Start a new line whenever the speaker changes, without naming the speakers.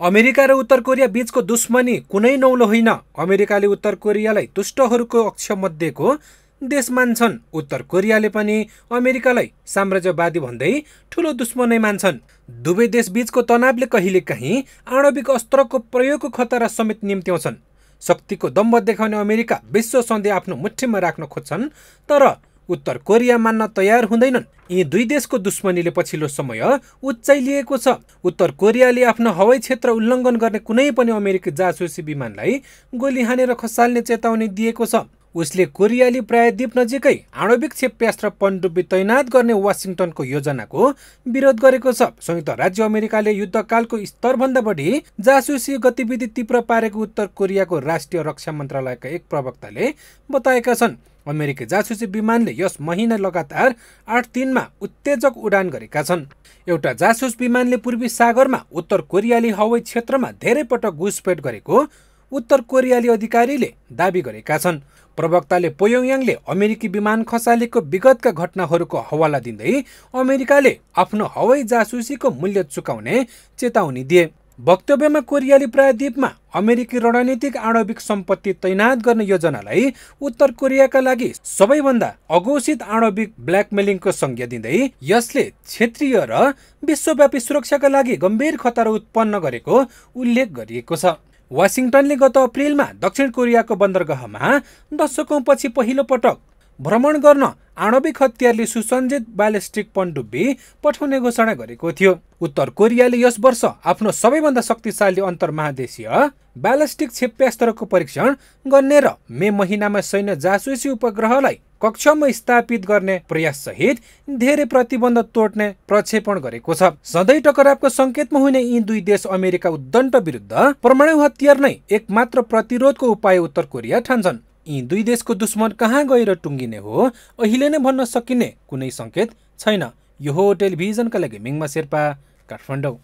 America र उत्तर Korea बीचको दुश्मनी कुनै नौलो होइन। अमेरिकाले उत्तर कोरियालाई दुष्टहरूको अक्षमध्येको देश मान्छन्। उत्तर कोरियाले पनि अमेरिकालाई साम्राज्यवादी भन्दै ठुलो दुश्मनै मान्छन्। दुवै देश बीचको तनावले कहिलेकाहीँ आणविक अस्त्रको प्रयोगको खतरा समेत निम्त्याउँछन्। शक्तिको दम्ब देखाउने अमेरिका विश्व सधैँ आफ्नो मुठीमा राख्न खोज्छन् तर उत्तर कोरिया मान्न तयार हुँदैनन्। यी दुई देशको दुश्मनीले पछिल्लो समय उच्चाइ लिएको छ। उत्तर कोरियाले आफ्नो हवाई क्षेत्र उल्लङ्घन गर्ने कुनै पनि अमेरिकी जासुसी विमानलाई गोली हानेर खसाल्ने चेतावनी दिएको छ। उसले कोरियाली प्रायद्वीप नजिकै आणविक क्षेप्यास्त्र पनडुब्बी तैनात गर्ने वासिङटनको योजनाको विरोध गरेको छ। संयुक्त राज्य अमेरिकाले युद्धकालको स्तरभन्दा बढी जासुसी गतिविधि तीव्र पारेको उत्तर कोरियाको राष्ट्रिय रक्षा मन्त्रालयका एक प्रवक्ताले बताएका छन्। अमेरिकी जासुसी विमानले यस महिना लगातार आठ दिनमा उत्तेजक उडान गरेका छन्। एउटा जासुस विमानले पूर्वी सागरमा उत्तर कोरियाली हवाई क्षेत्रमा धेरै पटक घुसपेट गरेको उत्तर कोरियाली अधिकारीले दावी गरेका छन्। प्रवक्ताले पोयोङयाङले अमेरिकी विमान खसालेको विगतका घटनाहरूको हवाला दिँदै अमेरिकाले आफ्नो हवाई जासुसीको मूल्य चुकाउने चेतावनी दिए। वक्तव्यमा कोरियाली प्रायद्वीपमा अमेरिकी रणनीतिक आणविक सम्पत्ति तैनात गर्ने योजनालाई उत्तर कोरियाका लागि सबैभन्दा अघोषित आणविक ब्ल्याकमेलिङको संज्ञा दिँदै यसले क्षेत्रीय र विश्वव्यापी सुरक्षाका लागि गम्भीर खतरा उत्पन्न गरेको उल्लेख गरिएको छ। वासिङटनले गत अप्रिलमा दक्षिण कोरियाको बन्दरगाहमा दशकौँपछि पहिलो पटक भ्रमण गर्न आणविक हतियारले सुसञ्जित ब्यालिस्टिक पनडुब्बी पठाउने घोषणा गरेको थियो। उत्तर कोरियाले यस वर्ष आफ्नो सबैभन्दा शक्तिशाली अन्तर्महादेशीय ब्यालिस्टिक क्षेप्यास्त्रको परीक्षण गर्ने र मे महिनामा सैन्य जासुसी उपग्रहलाई कक्षमा स्थापित गर्ने प्रयास सहित धेरै प्रतिबन्ध तोड्ने प्रक्षेपण गरेको छ। सधैँ टकरावको सङ्केतमा हुने यी दुई देश अमेरिका उद्दण्ड विरुद्ध परमाणु हतियार नै एकमात्र प्रतिरोधको उपाय उत्तर कोरिया ठान्छन्। यी दुई देशको दुश्मन कहाँ गएर टुङ्गिने हो अहिले नै भन्न सकिने कुनै सङ्केत छैन। यो हो टेलिभिजनका लागि मिङमा शेर्पा काठमाडौँ।